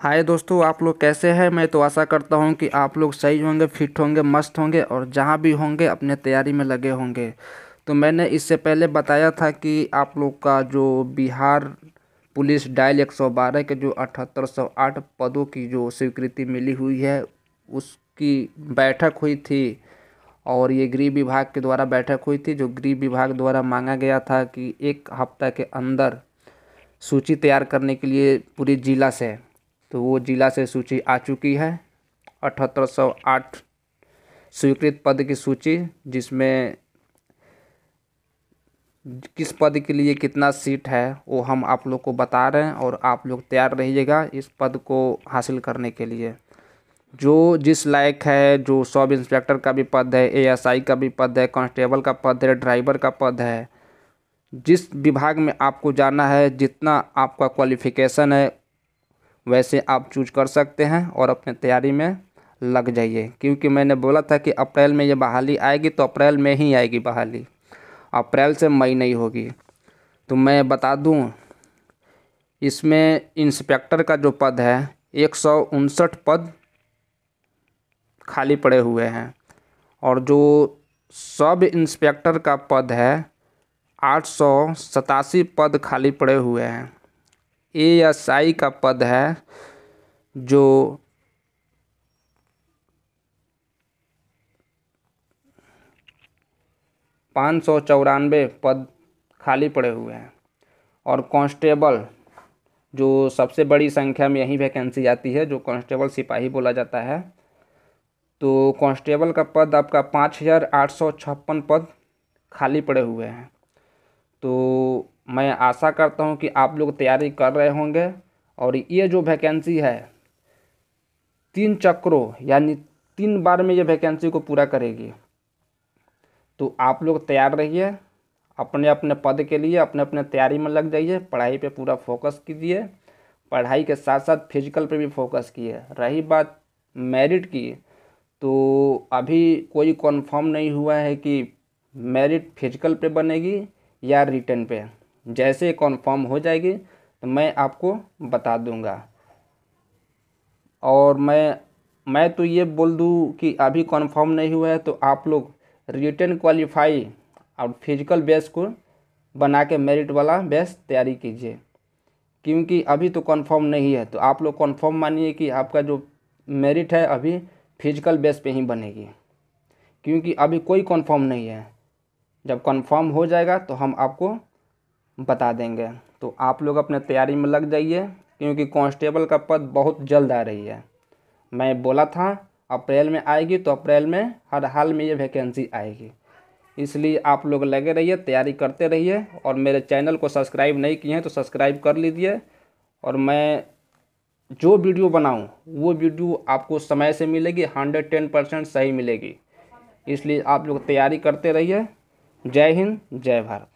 हाय दोस्तों, आप लोग कैसे हैं? मैं तो आशा करता हूँ कि आप लोग सही होंगे, फिट होंगे, मस्त होंगे और जहाँ भी होंगे, अपने तैयारी में लगे होंगे। तो मैंने इससे पहले बताया था कि आप लोग का जो बिहार पुलिस डायल 112 के जो अठहत्तर सौ आठ पदों की जो स्वीकृति मिली हुई है, उसकी बैठक हुई थी और ये गृह विभाग के द्वारा बैठक हुई थी, जो गृह विभाग द्वारा मांगा गया था कि एक हफ़्ता के अंदर सूची तैयार करने के लिए पूरी जिला से। तो वो जिला से सूची आ चुकी है। अठहत्तर सौ आठ स्वीकृत पद की सूची, जिसमें किस पद के लिए कितना सीट है, वो हम आप लोग को बता रहे हैं और आप लोग तैयार रहिएगा इस पद को हासिल करने के लिए। जो जिस लायक है, जो सब इंस्पेक्टर का भी पद है एएसआई का भी पद है, कांस्टेबल का पद है, ड्राइवर का पद है, जिस विभाग में आपको जाना है, जितना आपका क्वालिफिकेशन है वैसे आप चूज़ कर सकते हैं और अपने तैयारी में लग जाइए। क्योंकि मैंने बोला था कि अप्रैल में ये बहाली आएगी तो अप्रैल में ही आएगी बहाली। अप्रैल से मई नहीं होगी। तो मैं बता दूँ, इसमें इंस्पेक्टर का जो पद है, एक सौ उनसठ पद खाली पड़े हुए हैं। और जो सब इंस्पेक्टर का पद है, आठ सौ सतासी पद खाली पड़े हुए हैं। ए एस आई का पद है, जो पाँच सौ चौरानवे पद खाली पड़े हुए हैं। और कांस्टेबल, जो सबसे बड़ी संख्या में यही वैकेंसी आती है, जो कांस्टेबल सिपाही बोला जाता है तो कांस्टेबल का पद आपका पाँच हज़ार आठ सौ छप्पन पद खाली पड़े हुए हैं। तो मैं आशा करता हूँ कि आप लोग तैयारी कर रहे होंगे। और ये जो वैकेंसी है, तीन चक्रों, यानी तीन बार में ये वैकेंसी को पूरा करेगी। तो आप लोग तैयार रहिए अपने अपने पद के लिए अपने अपने तैयारी में लग जाइए, पढ़ाई पे पूरा फोकस कीजिए, पढ़ाई के साथ साथ फ़िज़िकल पे भी फोकस किए रही बात मेरिट की तो अभी कोई कन्फर्म नहीं हुआ है कि मेरिट फ़िज़िकल पे बनेगी या रिटर्न पे। जैसे कन्फर्म हो जाएगी तो मैं आपको बता दूँगा। और मैं मैं तो ये बोल दूँ कि अभी कन्फर्म नहीं हुआ है तो आप लोग रिटर्न क्वालिफाई और फ़िज़िकल बेस को बना के मेरिट वाला बेस तैयारी कीजिए। क्योंकि अभी तो कंफर्म नहीं है तो आप लोग कंफर्म मानिए कि आपका जो मेरिट है अभी फ़िज़िकल बेस पे ही बनेगी। क्योंकि अभी कोई कंफर्म नहीं है। जब कंफर्म हो जाएगा तो हम आपको बता देंगे। तो आप लोग अपने तैयारी में लग जाइए, क्योंकि कांस्टेबल का पद बहुत जल्द आ रही है। मैं बोला था, अप्रैल में आएगी तो अप्रैल में हर हाल में ये वैकेंसी आएगी। इसलिए आप लोग लगे रहिए, तैयारी करते रहिए, और मेरे चैनल को सब्सक्राइब नहीं किए हैं तो सब्सक्राइब कर लीजिए। और मैं जो वीडियो बनाऊँ, वो वीडियो आपको समय से मिलेगी हंड्रेड टेन परसेंट सही मिलेगी। इसलिए आप लोग तैयारी करते रहिए। जय हिंद, जय भारत।